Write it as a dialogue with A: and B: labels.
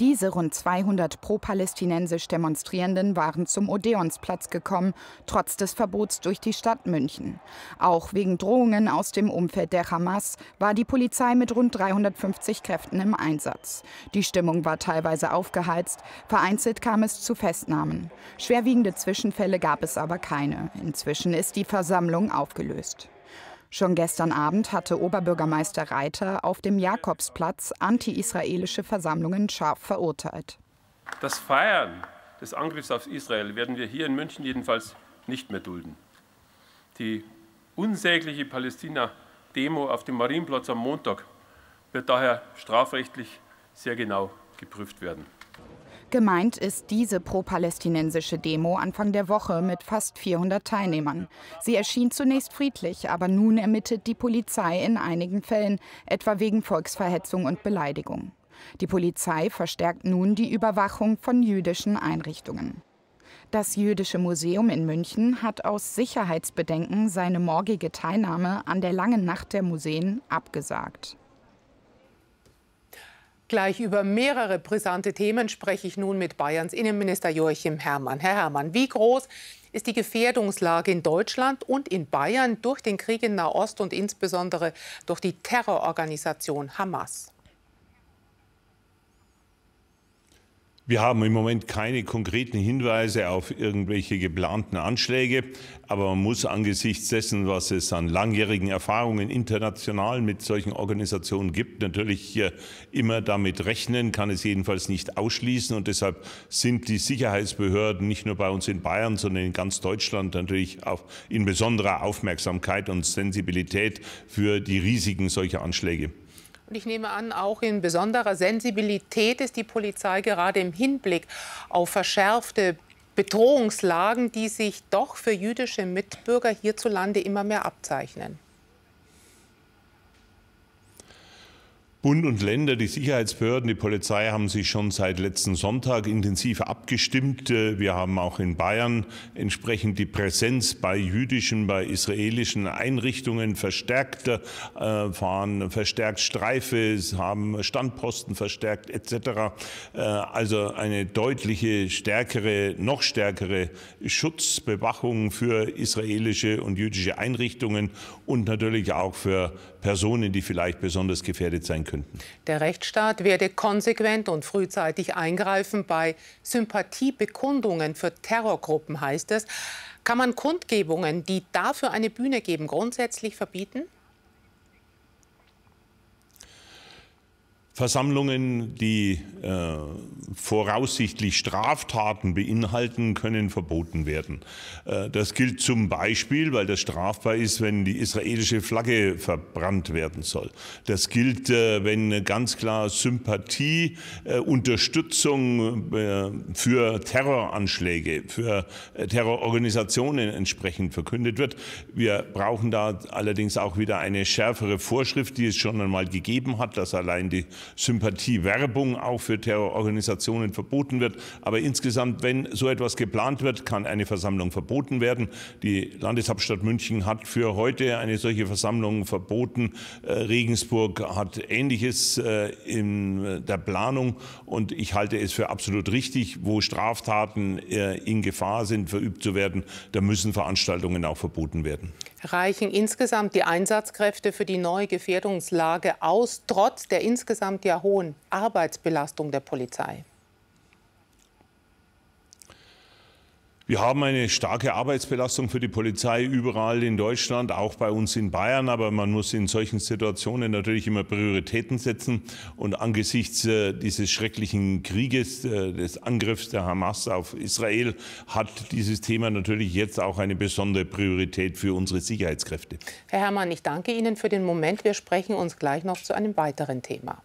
A: Diese rund 200 pro-palästinensisch Demonstrierenden waren zum Odeonsplatz gekommen, trotz des Verbots durch die Stadt München. Auch wegen Drohungen aus dem Umfeld der Hamas war die Polizei mit rund 350 Kräften im Einsatz. Die Stimmung war teilweise aufgeheizt, vereinzelt kam es zu Festnahmen. Schwerwiegende Zwischenfälle gab es aber keine. Inzwischen ist die Versammlung aufgelöst. Schon gestern Abend hatte Oberbürgermeister Reiter auf dem Jakobsplatz anti-israelische Versammlungen scharf verurteilt.
B: Das Feiern des Angriffs auf Israel werden wir hier in München jedenfalls nicht mehr dulden. Die unsägliche Palästina-Demo auf dem Marienplatz am Montag wird daher strafrechtlich sehr genau geprüft werden.
A: Gemeint ist diese pro-palästinensische Demo Anfang der Woche mit fast 400 Teilnehmern. Sie erschien zunächst friedlich, aber nun ermittelt die Polizei in einigen Fällen, etwa wegen Volksverhetzung und Beleidigung. Die Polizei verstärkt nun die Überwachung von jüdischen Einrichtungen. Das Jüdische Museum in München hat aus Sicherheitsbedenken seine morgige Teilnahme an der langen Nacht der Museen abgesagt.
C: Gleich über mehrere brisante Themen spreche ich nun mit Bayerns Innenminister Joachim Herrmann. Herr Herrmann, wie groß ist die Gefährdungslage in Deutschland und in Bayern durch den Krieg in Nahost und insbesondere durch die Terrororganisation Hamas?
D: Wir haben im Moment keine konkreten Hinweise auf irgendwelche geplanten Anschläge, aber man muss angesichts dessen, was es an langjährigen Erfahrungen international mit solchen Organisationen gibt, natürlich immer damit rechnen, kann es jedenfalls nicht ausschließen und deshalb sind die Sicherheitsbehörden nicht nur bei uns in Bayern, sondern in ganz Deutschland natürlich auch in besonderer Aufmerksamkeit und Sensibilität für die Risiken solcher Anschläge.
C: Und ich nehme an, auch in besonderer Sensibilität ist die Polizei gerade im Hinblick auf verschärfte Bedrohungslagen, die sich doch für jüdische Mitbürger hierzulande immer mehr abzeichnen.
D: Bund und Länder, die Sicherheitsbehörden, die Polizei haben sich schon seit letzten Sonntag intensiv abgestimmt. Äh, wir haben auch in Bayern entsprechend die Präsenz bei jüdischen, bei israelischen Einrichtungen verstärkt, äh, fahren verstärkt Streife, haben Standposten verstärkt etc. Äh, also eine deutliche stärkere, noch stärkere Schutzbewachung für israelische und jüdische Einrichtungen und natürlich auch für Personen, die vielleicht besonders gefährdet sein könnten.
C: Der Rechtsstaat werde konsequent und frühzeitig eingreifen bei Sympathiebekundungen für Terrorgruppen, heißt es. Kann man Kundgebungen, die dafür eine Bühne geben, grundsätzlich verbieten?
D: Versammlungen, die äh, voraussichtlich Straftaten beinhalten, können verboten werden. Äh, das gilt zum Beispiel, weil das strafbar ist, wenn die israelische Flagge verbrannt werden soll. Das gilt, äh, wenn ganz klar Sympathie, äh, Unterstützung äh, für Terroranschläge, für äh, Terrororganisationen entsprechend verkündet wird. Wir brauchen da allerdings auch wieder eine schärfere Vorschrift, die es schon einmal gegeben hat, dass allein die Sympathiewerbung auch für Terrororganisationen verboten wird. Aber insgesamt, wenn so etwas geplant wird, kann eine Versammlung verboten werden. Die Landeshauptstadt München hat für heute eine solche Versammlung verboten. Äh, Regensburg hat Ähnliches äh, in der Planung und ich halte es für absolut richtig, wo Straftaten äh, in Gefahr sind, verübt zu werden, da müssen Veranstaltungen auch verboten werden.
C: Reichen insgesamt die Einsatzkräfte für die neue Gefährdungslage aus, trotz der insgesamt ja hohen Arbeitsbelastung der Polizei?
D: Wir haben eine starke Arbeitsbelastung für die Polizei überall in Deutschland, auch bei uns in Bayern. Aber man muss in solchen Situationen natürlich immer Prioritäten setzen. Und angesichts äh, dieses schrecklichen Krieges, äh, des Angriffs der Hamas auf Israel, hat dieses Thema natürlich jetzt auch eine besondere Priorität für unsere Sicherheitskräfte.
C: Herr Herrmann, ich danke Ihnen für den Moment. Wir sprechen uns gleich noch zu einem weiteren Thema.